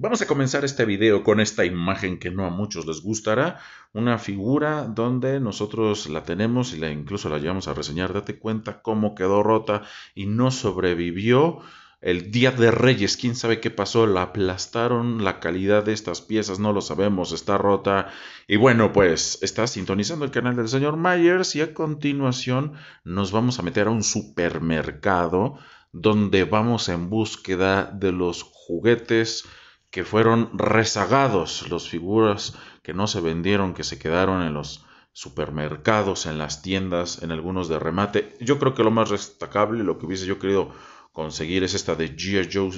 Vamos a comenzar este video con esta imagen que no a muchos les gustará, una figura donde nosotros la tenemos y la incluso la llevamos a reseñar, date cuenta cómo quedó rota y no sobrevivió el Día de Reyes, quién sabe qué pasó, la aplastaron, la calidad de estas piezas no lo sabemos, está rota. Y bueno, pues está sintonizando el canal del señor Myers y a continuación nos vamos a meter a un supermercado donde vamos en búsqueda de los juguetes que fueron rezagados, las figuras que no se vendieron, que se quedaron en los supermercados, en las tiendas, en algunos de remate. Yo creo que lo más destacable, lo que hubiese yo querido conseguir es esta de G.I. Joe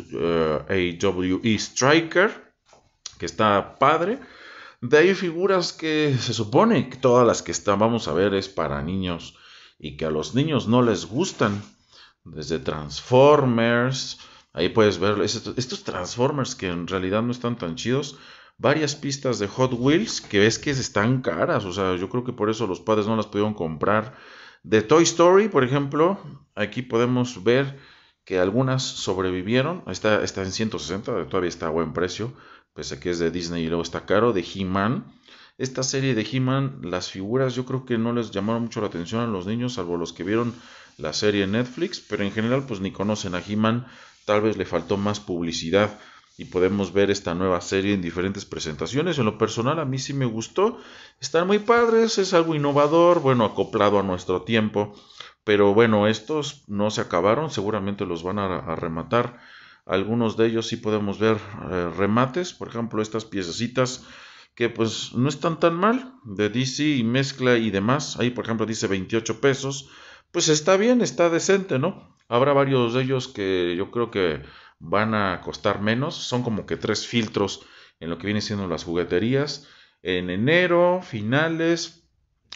eh, AWE Striker, que está padre. De ahí figuras que se supone que todas las que están, vamos a ver, es para niños y que a los niños no les gustan. Desde Transformers, Ahí puedes ver estos, Transformers que en realidad no están tan chidos. Varias pistas de Hot Wheels que ves que están caras. O sea, yo creo que por eso los padres no las pudieron comprar. De Toy Story, por ejemplo, aquí podemos ver que algunas sobrevivieron. Está, está en 160, todavía está a buen precio. Pese a que es de Disney y luego está caro. De He-Man. Esta serie de He-Man, las figuras yo creo que no les llamaron mucho la atención a los niños, salvo los que vieron la serie en Netflix. Pero en general, pues ni conocen a He-Man tal vez le faltó más publicidad y podemos ver esta nueva serie en diferentes presentaciones. En lo personal a mí sí me gustó, están muy padres, es algo innovador, bueno, acoplado a nuestro tiempo, pero bueno, estos no se acabaron, seguramente los van a, rematar. Algunos de ellos sí podemos ver eh, remates, por ejemplo, estas piececitas que pues no están tan mal, de DC y mezcla y demás. Ahí, por ejemplo, dice 28 pesos. Pues está bien, está decente, ¿no? Habrá varios de ellos que yo creo que van a costar menos. Son como que tres filtros en lo que viene siendo las jugueterías. En enero, finales,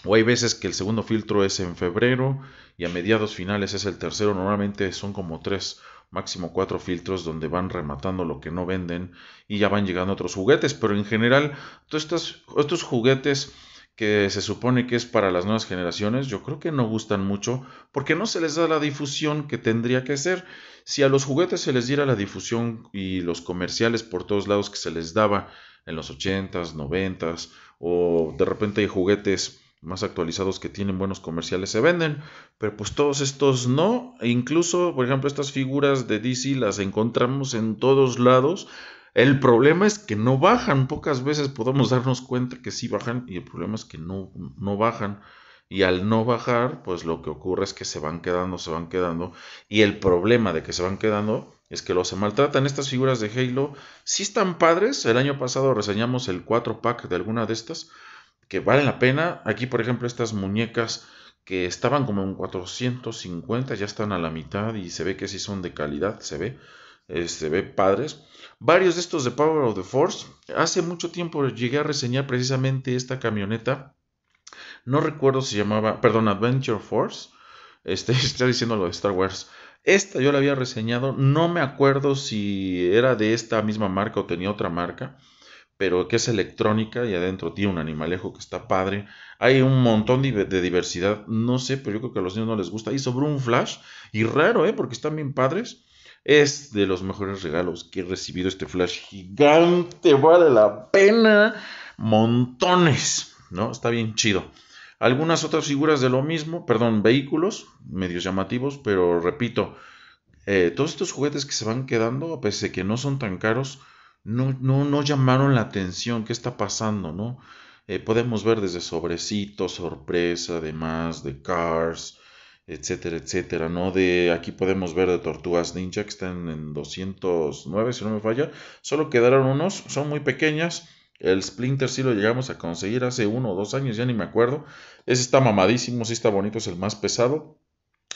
o hay veces que el segundo filtro es en febrero y a mediados finales es el tercero. Normalmente son como tres, máximo cuatro filtros donde van rematando lo que no venden y ya van llegando otros juguetes. Pero en general, todos estos, estos juguetes que se supone que es para las nuevas generaciones, yo creo que no gustan mucho porque no se les da la difusión que tendría que ser. Si a los juguetes se les diera la difusión y los comerciales por todos lados que se les daba en los 80s, 90s, o de repente hay juguetes más actualizados que tienen buenos comerciales se venden, pero pues todos estos no, e incluso por ejemplo estas figuras de DC las encontramos en todos lados, el problema es que no bajan. Pocas veces podemos darnos cuenta que sí bajan y el problema es que no, no bajan. Y al no bajar, pues lo que ocurre es que se van quedando, se van quedando. Y el problema de que se van quedando es que los se maltratan. Estas figuras de Halo sí están padres. El año pasado reseñamos el 4 pack de alguna de estas que valen la pena. Aquí, por ejemplo, estas muñecas que estaban como en 450 ya están a la mitad y se ve que sí son de calidad, se ve. Se ve padres. Varios de estos de Power of the Force. Hace mucho tiempo llegué a reseñar precisamente esta camioneta. No recuerdo si llamaba, perdón, Adventure Force. Este, está diciendo lo de Star Wars. Esta yo la había reseñado. No me acuerdo si era de esta misma marca o tenía otra marca. Pero que es electrónica y adentro tiene un animalejo que está padre. Hay un montón de, de diversidad. No sé, pero yo creo que a los niños no les gusta. Y sobre un flash. Y raro, ¿eh? Porque están bien padres. Es de los mejores regalos que he recibido este flash gigante. Vale la pena. Montones. ¿No? Está bien chido. Algunas otras figuras de lo mismo, perdón, vehículos, medios llamativos, pero repito, eh, todos estos juguetes que se van quedando, pese a que no son tan caros, no, no, no llamaron la atención. ¿Qué está pasando? ¿No? Eh, podemos ver desde sobrecitos, sorpresa, además de Cars, etcétera, etcétera, ¿no? De aquí podemos ver de Tortugas Ninja que están en 209, si no me falla. Solo quedaron unos, son muy pequeñas. El Splinter sí lo llegamos a conseguir hace uno o dos años, ya ni me acuerdo. Ese está mamadísimo, sí está bonito, es el más pesado.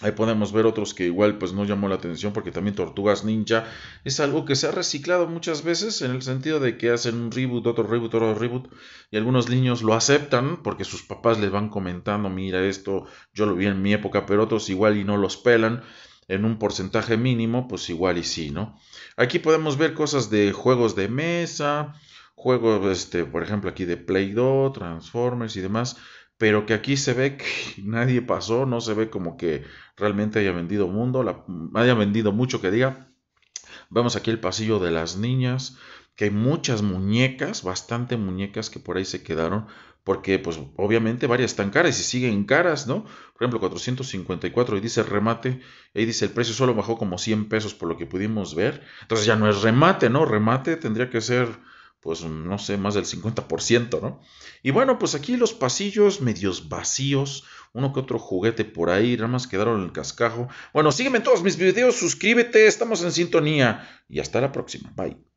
Ahí podemos ver otros que igual pues no llamó la atención porque también Tortugas Ninja es algo que se ha reciclado muchas veces en el sentido de que hacen un reboot, otro reboot, otro reboot y algunos niños lo aceptan porque sus papás les van comentando, mira esto, yo lo vi en mi época, pero otros igual y no los pelan en un porcentaje mínimo, pues igual y sí, ¿no? Aquí podemos ver cosas de juegos de mesa, juegos, este, por ejemplo aquí de Play-Doh, Transformers y demás pero que aquí se ve que nadie pasó, no se ve como que realmente haya vendido mundo, haya vendido mucho que diga. Vemos aquí el pasillo de las niñas, que hay muchas muñecas, bastante muñecas que por ahí se quedaron, porque pues obviamente varias están caras y siguen caras, ¿no? Por ejemplo, 454 y dice remate, ahí dice el precio solo bajó como 100 pesos por lo que pudimos ver, entonces ya no es remate, ¿no? Remate tendría que ser pues no sé, más del 50%, ¿no? Y bueno, pues aquí los pasillos medios vacíos, uno que otro juguete por ahí, nada más quedaron en el cascajo. Bueno, sígueme en todos mis videos, suscríbete, estamos en sintonía y hasta la próxima, bye.